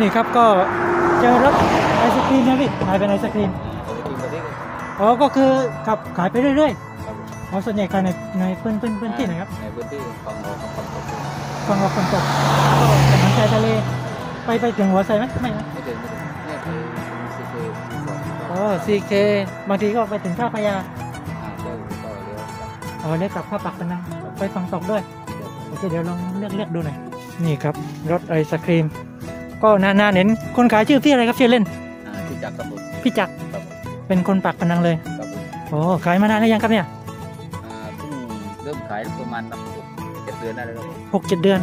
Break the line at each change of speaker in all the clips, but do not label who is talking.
นี่ครับก็เจอรถไอศครีมนะพี่ขายเป็นไอศครีม
เอาไปกินกันที่
อ๋อก็คือขับขายไปเรื่อย
ครับผม
ๆอ๋อส่วนใหญ่ขายในในพื้นพื้นพื้นที่ไหนครับ
ในพื้นที่ฝั่งเราฝั่งฝั่งตก
ฝั่งออกฝั่งตกก็แต่มันชายทะเลไปไปถึงหัวไซไหมไม่นะ
ไม่ถึงไม่ถึงเนี่ยไปซีเคสอง
อ๋อซีเคบางทีก็ไปถึงท่าพระยา
อ่าก็ก็เลี้ยว
อ๋อเรียกกลับข้าปักกันนะไปฝั่งตกด้วยโอเคเดี๋ยวลองเลือกเลือกดูหน่อยนี่ครับรถไอศครีม ก็นานๆเห็นคนขายชื่อพี่อะไรครับชื่อเล่น
อ่าที่จักรครับผม
พี่จักร
ครับผม
เป็นคนปักพนังเลย
ครับผม
โอ้ขายมานานหรือยังครับเนี่ย
อ่าเพิ่งเริ่มขายประมาณนับหกเจ็ดเดือนได้แล้วครับผม
หกเจ็ดเดือน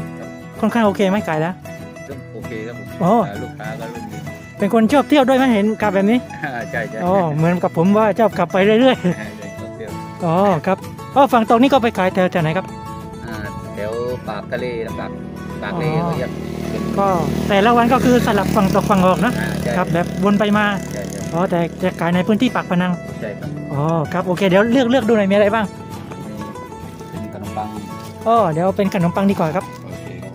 ค่อนข้างโอเคไหมขายแล้ว
เริ่มโอเคครับผม
โอ้
อ่าลูกค้าก็เริ่มดี
เป็นคนชอบเที่ยวด้วยไหมเห็นขับแบบนี้
อ่าใช่ใช่
อ๋อเหมือนกับผมว่าชอบขับไปเรื่อย
ใช่ใช่ครับเดี๋ยว
ๆอ๋อครับอ๋อฝั่งตรงนี้ก็ไปขายแถวแถวไหนครับ
อ่าแถวปากทะเลนะปากปากเล
อ๋อ
เขาเรียกเป็น
ก็แต่ละวันก็คือสลับฝั่งตกฝั่งออกนะ
อ่าใช่
ครับแบบวนไปมา
ใช่ใช่
อ๋อแต่จะขายในพื้นที่ปากพนัง
ใช่ครับ
อ๋อครับโอเคเดี๋ยวเลือกเลือกดูหน่อยมีอะไรบ้าง
นี่เป็นขนมปัง
อ๋อเดี๋ยวเป็นขนมปังดีกว่าครับ
โอเคครับ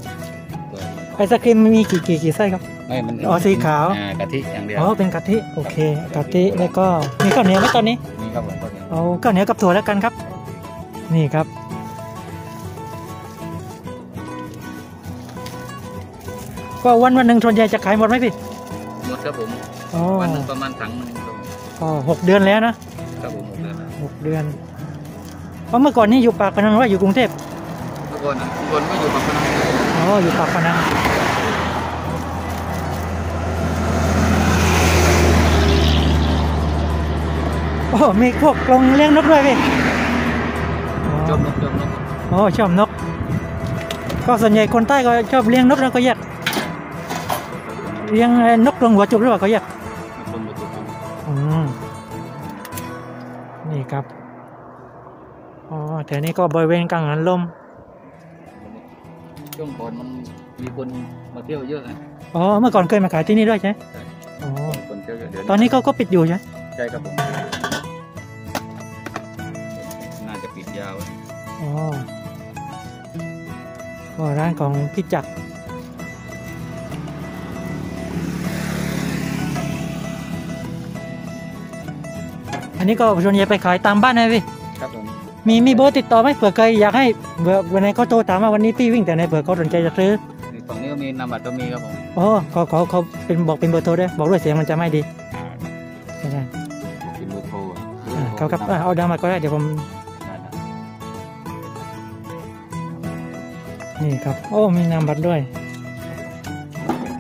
ตัว
ไอศครีมมีกี่กี่กี่ไส้ครับ
ไม่มัน
อ๋อสีขาว
อ่ากะทิอย่างเดียว
อ๋อเป็นกะทิโอเคกะทิแล้วก็มีข้าวเหนียวไหมตอนนี้
นี่ครับผมก็เนี่ย
เอาข้าวเหนียวกับถั่วแล้วกันครับ นี่ครับ ก็วันวันหนึ่งส่วนใหญ่จะขายหมดไหมพี่
หมดครับผม
อ๋อ
วันหนึงประมาณถังหนึงครับผม
ก็หกเดือนแล้วนะครับ
ผมหมดเลยนะ
หกเดือนเพราะเมื่อก่อนนี่อยู่ปากพนังหรือว่าอยู่กรุงเทพ
ทุกคนนะทุกคนก็อยู่กับพนักงาน
อ๋ออยู่ปากพนังโอ้มีพวกกรงเลี้ยงนกด้วยพี่อ๋อ
จมนกจมนก
อ๋อชอบนก ก็ส่วนใหญ่คนใต้ก็ชอบเลี้ยงนกแล้วก็แยก เลี้ยงเอ่อนกกรงหัวจุกหรือเปล่าก็แยก
จมนกจมนก
อืมนี่ครับ อ๋อ แถวนี้ก็บริเวณกังหันลม
ช่วงก่อนมันมีคนมาเที่ยวเยอะนะ
อ๋อ เมื่อก่อนเคยมาขายที่นี่ด้วยใช่ไหม
ใช่
อ๋อ
คนเที่ยวเยอะเดี๋ยว
ตอนนี้เขาก็ปิดอยู่ใช่ไหม
ใช่ครับผม น่าจะปิดยาว
อ๋อก็ร้านของพี่จักร อันนี้ก็ส่วนใหญ่ไปขายตามบ้านนะพี่
ครับผม
มีมีเบอร์ติดต่อไหมเผื่อใครอยากให้เผื่อวันไหนเขาโทรถามว่าวันนี้พี่วิ่งแต่ไหนเผื่อเขาสนใจจะซื้อ
นี่ฝั่งนี้ก็มีนามบัตรก็มีครับผม
อ๋อเขาเขาเขาเป็นบอกเป็นเบอร์โทรด้วยบอกด้วยเสียงมันจะไม่ดี
อ่า
ใช่ไหม
เป็นเบอร์โทรอะ
อ่าเขาครับอ่าเอาดาวมาก็ได้เดี๋ยวผม
ได้นะ
นี่ครับ โอ้มีนามบัตรด้วย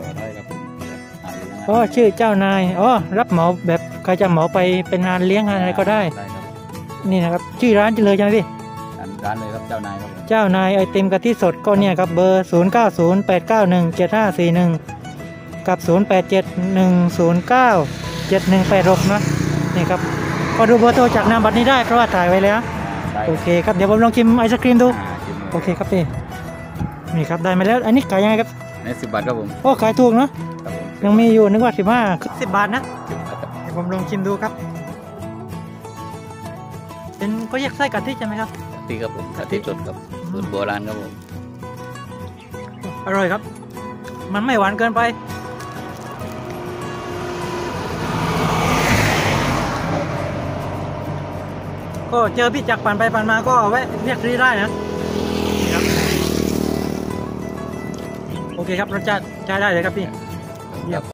ต่อได้ครับผมหาเรื่องนะ
อ๋อชื่อเจ้านายอ๋อรับเหมาแบบ ใครจะเหมาไปเป็นงานเลี้ยงงานอะไรก็ได้
ได้ครับ
นี่นะครับ ชื่อร้านเลยใช่ไหมพี่
ร้านร้านเลยครับเจ้านายครับผม
เจ้านายไอติมกะทิสดก็เนี่ยครับเบอร์ 0 9 0 8 9 1 7 5 4 1 กับ 0 8 7 1 0 9 7 1 8 6นะนี่ครับก็ดูเบอร์โทรจากนามบัตรนี้ได้เพราะว่าถ่ายไว้แล้ว
ได้
โอเคครับเดี๋ยวผมลองชิมไอศครีมดู
อ่าชิมลย
โอเคครับพี่นี่ครับได้มาแล้ว อันนี้ขายยังไงครับ
ในสิบบาทครับผม
โอ้ขายถูกเนาะ
ครับผม
ยังมีอยู่นึกว่าสิบห้าสิบบาทนะ
สิบ บาทครับ
เดี๋ยวผมลองชิมดูครับ เป็นก็แยกไส้กะทิใช่ไหมครับ
ตีครับผมกะทิสดครับสูตรโบราณครับผม
อร่อยครับ มันไม่หวานเกินไป ก็เจอพี่จักรปั่นไปปั่นมาก็แวะเรียกซื้อได้นะนี่ครับโอเคครับรสชาติใช้ได้เลยครับพี่เยี่ยม